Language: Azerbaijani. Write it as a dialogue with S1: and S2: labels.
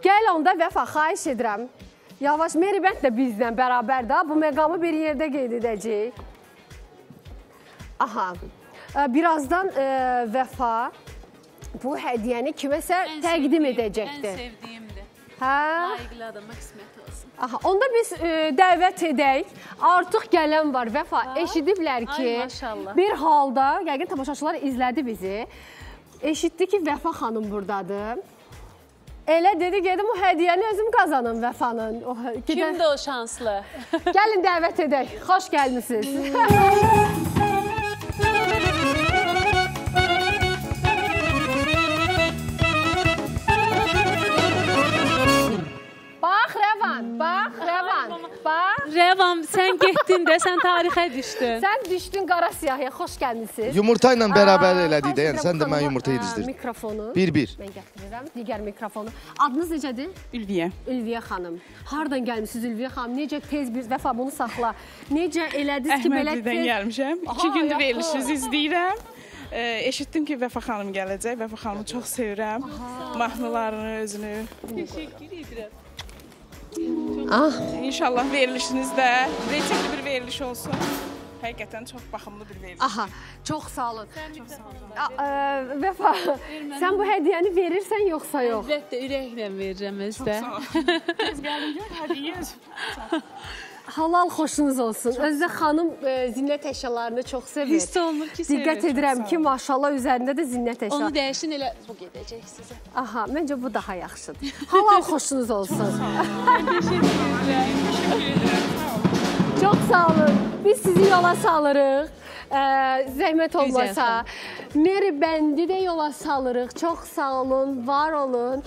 S1: Gəl onda Vəfa, xahiş edirəm. Yavaş, Meribənd də bizlə bərabər də. Bu məqamı bir yerdə qeyd edəcəyik. Aha. Ə, Birazdan ə, Vəfa bu hədiyyəni kiməsə
S2: Ən
S1: təqdim edəcəkdir.
S2: Ən sevdiyimdir.
S1: Hə?
S2: Layiqli adama qismət olsun.
S1: Aha, onda biz ə, dəvət edək. Artıq gələn var Vəfa. Eşidiblər ki,
S2: Ay,
S1: bir halda, yəqin tamaşaçılar izlədi bizi. Eşitdi ki, Vəfa xanım burdadır. Elə dedi, gedim o hədiyyəni özüm qazanım Vəfanın. O, hə-
S2: Kimdir o şanslı?
S1: Gəlin dəvət edək. Xoş gəlmisiniz.
S2: Rəvam, sən getdin də, sən tarixə düşdün.
S1: Sən düşdün qara siyahıya. Xoş gəlmisiniz.
S3: Yumurta ilə bərabər elədik də, yəni sən də mən yumurta
S1: ə,
S3: yedizdir.
S1: Mikrofonu.
S3: Bir-bir.
S1: Mən gətirirəm digər mikrofonu. Adınız necədir?
S4: Ülviyə.
S1: Ülviyə xanım. Hardan gəlmisiniz Ülviyə xanım? Necə tez bir vəfa bunu saxla. Necə elədiniz ki belə
S4: Əhmədlidən
S1: tez
S4: gəlmişəm.
S1: Aha,
S4: 2 gündür verilişinizi izləyirəm. E, eşitdim ki, Vəfa xanım gələcək. Vəfa xanımı çox sevirəm. Mahnılarını, özünü.
S2: Təşəkkür edirəm.
S1: Ah,
S4: İnşallah verilişinizdə reytingli bir veriliş olsun. Həqiqətən çox baxımlı bir veriliş.
S1: aha, çox sağ olun. Çox sağ olun. Ə, Vəfa, sən bu hədiyyəni verirsən yoxsa yox?
S2: Əlbəttə ürəklə verirəm özdə.
S4: Biz gəlin gör, hadi yez.
S1: Halal xoşunuz olsun. Özdə xanım ə, zinət əşyalarını çox sevir.
S2: Hiss olunur ki,
S1: Diqqət
S2: sevir.
S1: edirəm ki, maşallah üzərində də zinət
S2: Onu
S1: əşya.
S2: dəyişin elə bu gedəcək sizə.
S1: Aha, məncə bu daha yaxşıdır. Halal xoşunuz olsun. Çox sağ olun. Biz sizi yola salırıq. Ə, zəhmət olmasa. Meri bəndi də yola salırıq. Çox sağ olun, var olun.